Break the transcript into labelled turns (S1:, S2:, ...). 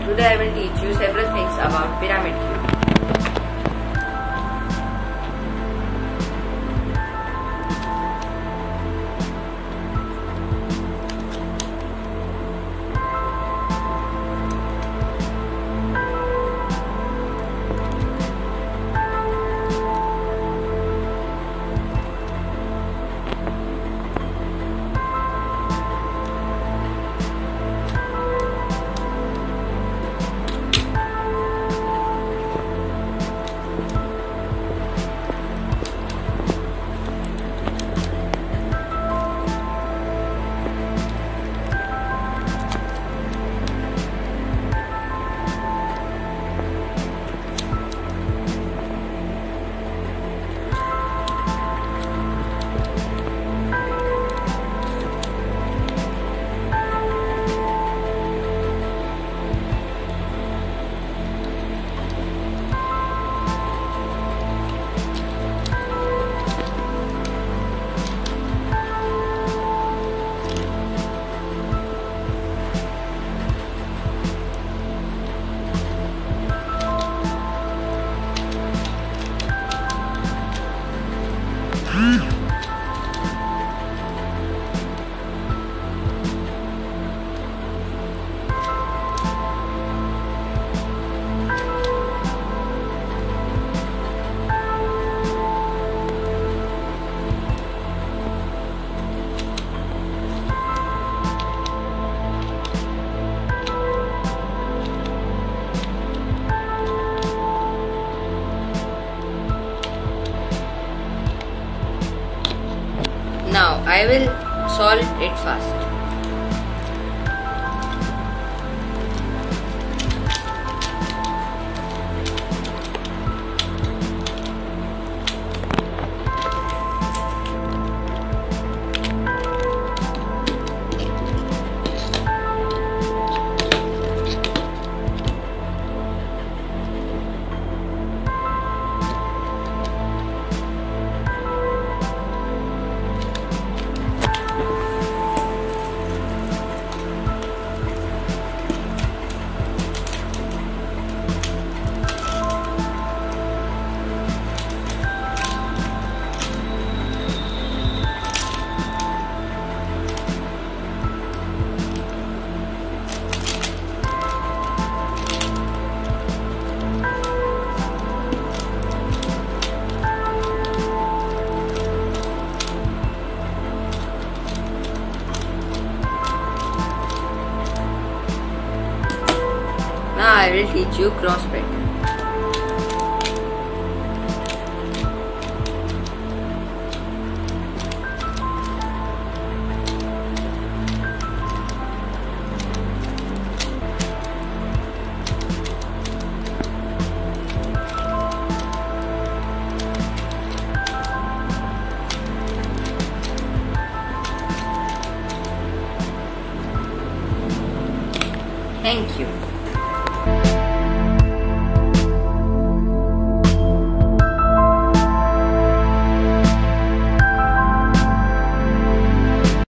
S1: Today I will teach you several things about pyramid cube. Now I will solve it fast. Now I will teach you crossfit.